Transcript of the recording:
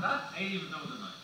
that? I didn't even know the name.